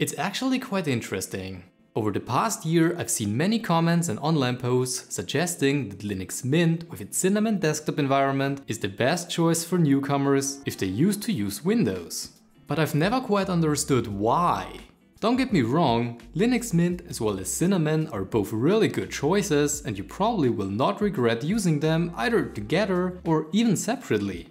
It's actually quite interesting. Over the past year, I've seen many comments and online posts suggesting that Linux Mint with its Cinnamon desktop environment is the best choice for newcomers if they used to use Windows. But I've never quite understood why. Don't get me wrong, Linux Mint as well as Cinnamon are both really good choices and you probably will not regret using them either together or even separately.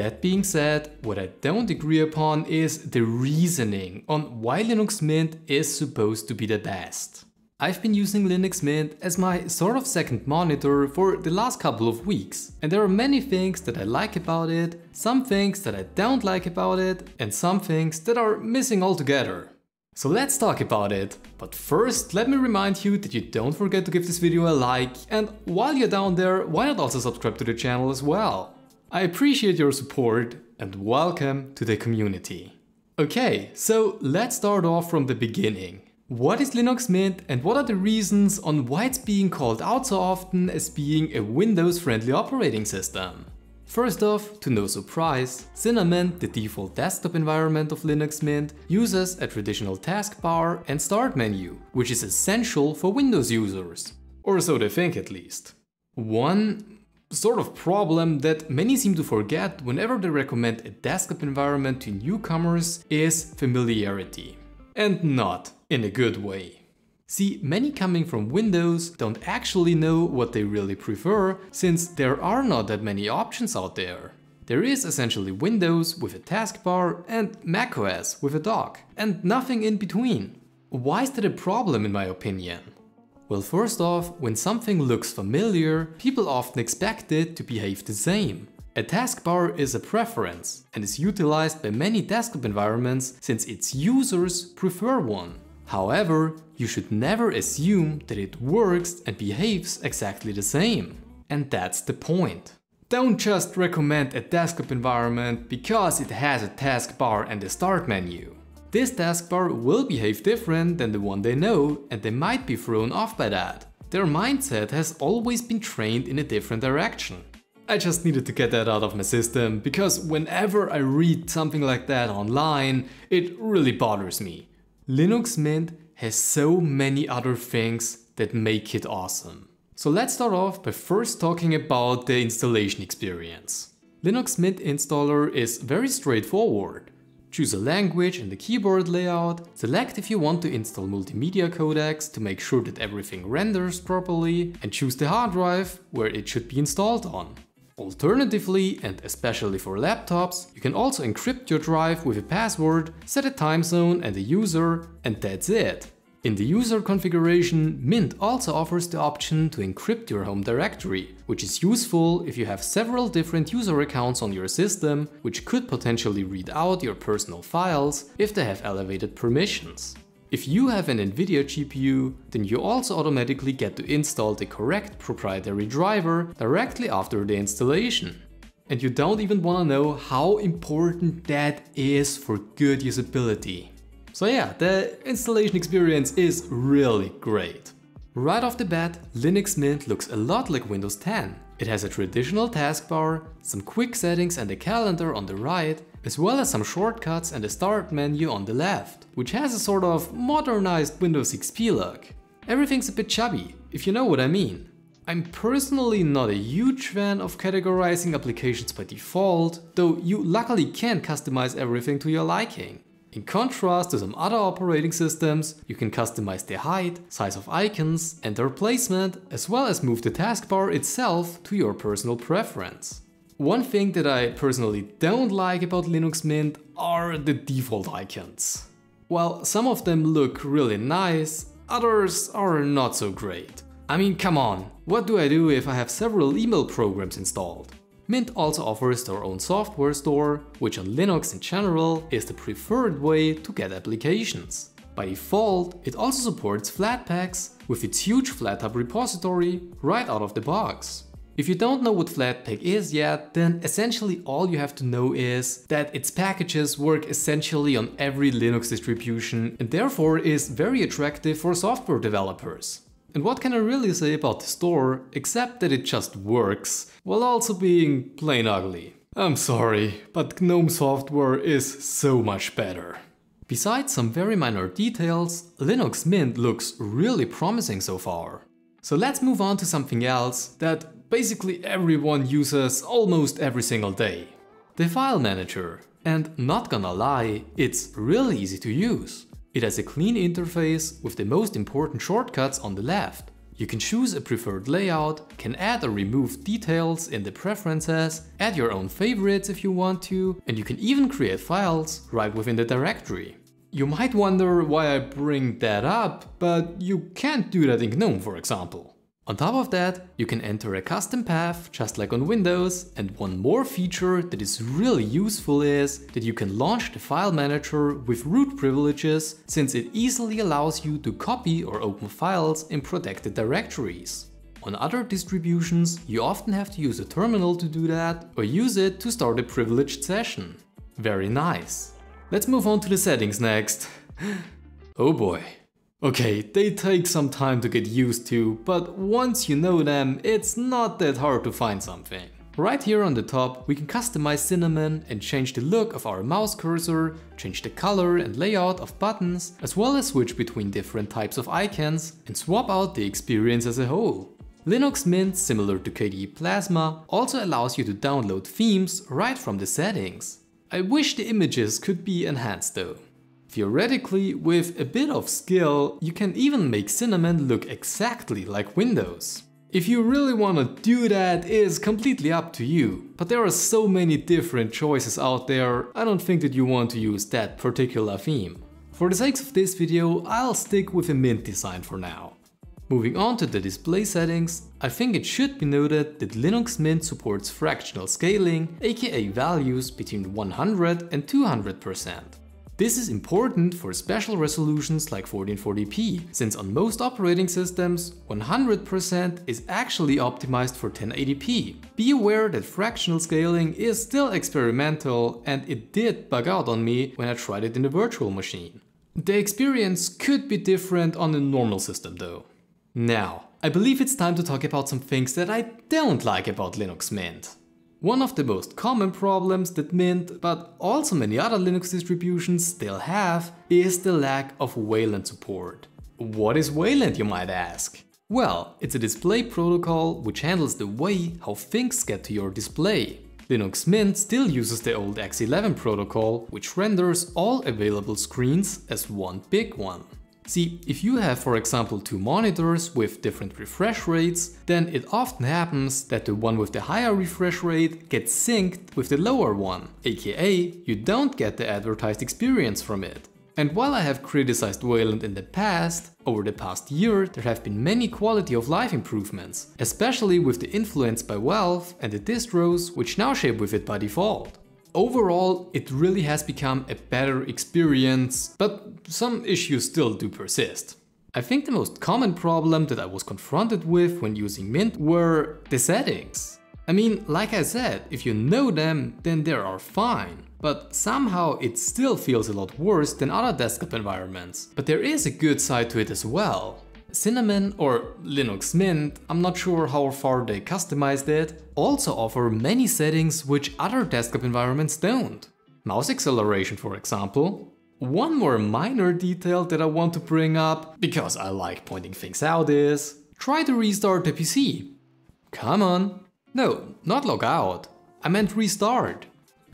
That being said, what I don't agree upon is the reasoning on why Linux Mint is supposed to be the best. I've been using Linux Mint as my sort of second monitor for the last couple of weeks, and there are many things that I like about it, some things that I don't like about it, and some things that are missing altogether. So let's talk about it. But first, let me remind you that you don't forget to give this video a like, and while you're down there, why not also subscribe to the channel as well? I appreciate your support and welcome to the community. Okay, so let's start off from the beginning. What is Linux Mint and what are the reasons on why it's being called out so often as being a Windows-friendly operating system? First off, to no surprise, Cinnamon, the default desktop environment of Linux Mint, uses a traditional taskbar and start menu, which is essential for Windows users. Or so they think at least. One sort of problem that many seem to forget whenever they recommend a desktop environment to newcomers is familiarity. And not in a good way. See, many coming from Windows don't actually know what they really prefer, since there are not that many options out there. There is essentially Windows with a taskbar and macOS with a dock, and nothing in between. Why is that a problem in my opinion? Well, first off, when something looks familiar, people often expect it to behave the same. A taskbar is a preference and is utilized by many desktop environments since its users prefer one. However, you should never assume that it works and behaves exactly the same. And that's the point. Don't just recommend a desktop environment because it has a taskbar and a start menu. This taskbar will behave different than the one they know and they might be thrown off by that. Their mindset has always been trained in a different direction. I just needed to get that out of my system because whenever I read something like that online, it really bothers me. Linux Mint has so many other things that make it awesome. So let's start off by first talking about the installation experience. Linux Mint installer is very straightforward. Choose a language and the keyboard layout, select if you want to install multimedia codecs to make sure that everything renders properly, and choose the hard drive where it should be installed on. Alternatively, and especially for laptops, you can also encrypt your drive with a password, set a time zone and a user, and that's it. In the user configuration, Mint also offers the option to encrypt your home directory, which is useful if you have several different user accounts on your system, which could potentially read out your personal files if they have elevated permissions. If you have an Nvidia GPU, then you also automatically get to install the correct proprietary driver directly after the installation. And you don't even wanna know how important that is for good usability. So yeah, the installation experience is really great. Right off the bat, Linux Mint looks a lot like Windows 10. It has a traditional taskbar, some quick settings and a calendar on the right, as well as some shortcuts and a start menu on the left, which has a sort of modernized Windows XP look. Everything's a bit chubby, if you know what I mean. I'm personally not a huge fan of categorizing applications by default, though you luckily can customize everything to your liking. In contrast to some other operating systems, you can customize the height, size of icons and their placement, as well as move the taskbar itself to your personal preference. One thing that I personally don't like about Linux Mint are the default icons. While some of them look really nice, others are not so great. I mean, come on, what do I do if I have several email programs installed? Mint also offers their own software store, which on Linux in general is the preferred way to get applications. By default, it also supports Flatpaks with its huge FlatHub repository right out of the box. If you don't know what Flatpak is yet, then essentially all you have to know is that its packages work essentially on every Linux distribution and therefore is very attractive for software developers. And what can I really say about the store, except that it just works, while also being plain ugly. I'm sorry, but GNOME software is so much better. Besides some very minor details, Linux Mint looks really promising so far. So let's move on to something else that basically everyone uses almost every single day. The file manager. And not gonna lie, it's really easy to use. It has a clean interface with the most important shortcuts on the left. You can choose a preferred layout, can add or remove details in the preferences, add your own favorites if you want to, and you can even create files right within the directory. You might wonder why I bring that up, but you can't do that in GNOME for example. On top of that, you can enter a custom path just like on Windows and one more feature that is really useful is that you can launch the file manager with root privileges since it easily allows you to copy or open files in protected directories. On other distributions, you often have to use a terminal to do that or use it to start a privileged session. Very nice. Let's move on to the settings next. oh boy. Okay, they take some time to get used to, but once you know them, it's not that hard to find something. Right here on the top, we can customize Cinnamon and change the look of our mouse cursor, change the color and layout of buttons, as well as switch between different types of icons and swap out the experience as a whole. Linux Mint, similar to KDE Plasma, also allows you to download themes right from the settings. I wish the images could be enhanced though. Theoretically, with a bit of skill, you can even make Cinnamon look exactly like Windows. If you really wanna do that is completely up to you, but there are so many different choices out there, I don't think that you want to use that particular theme. For the sakes of this video, I'll stick with a Mint design for now. Moving on to the display settings, I think it should be noted that Linux Mint supports fractional scaling, aka values between 100 and 200%. This is important for special resolutions like 1440p, since on most operating systems, 100% is actually optimized for 1080p. Be aware that fractional scaling is still experimental and it did bug out on me when I tried it in a virtual machine. The experience could be different on a normal system though. Now, I believe it's time to talk about some things that I don't like about Linux Mint. One of the most common problems that Mint, but also many other Linux distributions still have, is the lack of Wayland support. What is Wayland you might ask? Well, it's a display protocol which handles the way how things get to your display. Linux Mint still uses the old X11 protocol, which renders all available screens as one big one. See, if you have for example two monitors with different refresh rates, then it often happens that the one with the higher refresh rate gets synced with the lower one, aka you don't get the advertised experience from it. And while I have criticized Wayland in the past, over the past year there have been many quality of life improvements, especially with the influence by Valve and the distros which now ship with it by default. Overall, it really has become a better experience, but some issues still do persist. I think the most common problem that I was confronted with when using Mint were the settings. I mean, like I said, if you know them, then they are fine. But somehow it still feels a lot worse than other desktop environments. But there is a good side to it as well. Cinnamon or Linux Mint, I'm not sure how far they customized it, also offer many settings which other desktop environments don't. Mouse acceleration for example. One more minor detail that I want to bring up, because I like pointing things out is, try to restart the PC. Come on. No, not log out. I meant restart.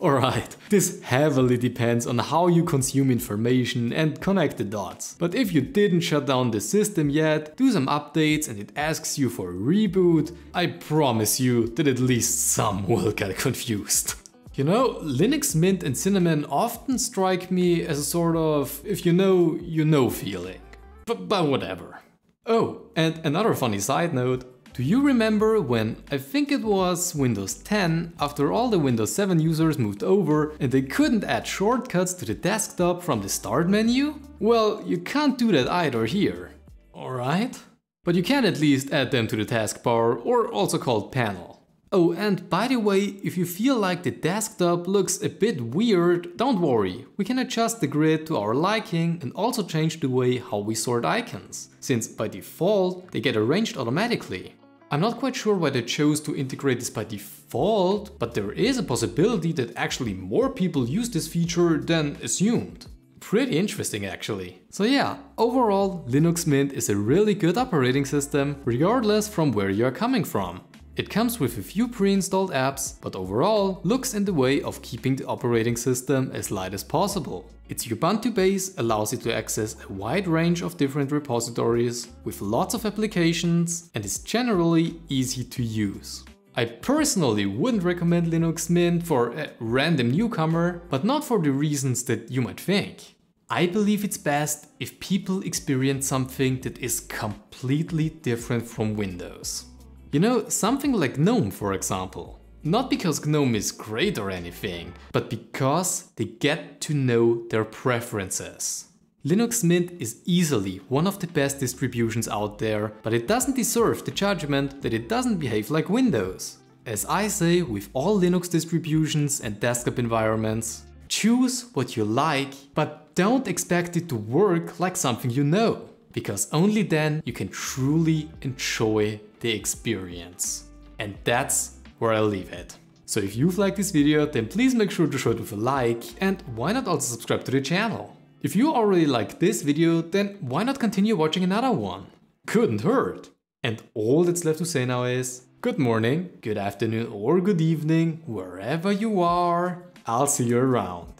Alright, this heavily depends on how you consume information and connect the dots. But if you didn't shut down the system yet, do some updates and it asks you for a reboot, I promise you that at least some will get confused. You know, Linux Mint and Cinnamon often strike me as a sort of if you know, you know feeling. But, but whatever. Oh, and another funny side note, do you remember when, I think it was Windows 10, after all the Windows 7 users moved over and they couldn't add shortcuts to the desktop from the start menu? Well, you can't do that either here. Alright? But you can at least add them to the taskbar, or also called panel. Oh, and by the way, if you feel like the desktop looks a bit weird, don't worry, we can adjust the grid to our liking and also change the way how we sort icons, since by default they get arranged automatically. I'm not quite sure why they chose to integrate this by default, but there is a possibility that actually more people use this feature than assumed. Pretty interesting actually. So yeah, overall Linux Mint is a really good operating system regardless from where you are coming from. It comes with a few pre-installed apps, but overall looks in the way of keeping the operating system as light as possible. Its Ubuntu base allows you to access a wide range of different repositories with lots of applications and is generally easy to use. I personally wouldn't recommend Linux Mint for a random newcomer, but not for the reasons that you might think. I believe it's best if people experience something that is completely different from Windows. You know, something like GNOME for example. Not because GNOME is great or anything, but because they get to know their preferences. Linux Mint is easily one of the best distributions out there, but it doesn't deserve the judgment that it doesn't behave like Windows. As I say with all Linux distributions and desktop environments, choose what you like, but don't expect it to work like something you know because only then you can truly enjoy the experience. And that's where I'll leave it. So if you've liked this video, then please make sure to show it with a like and why not also subscribe to the channel? If you already liked this video, then why not continue watching another one? Couldn't hurt! And all that's left to say now is good morning, good afternoon or good evening, wherever you are, I'll see you around.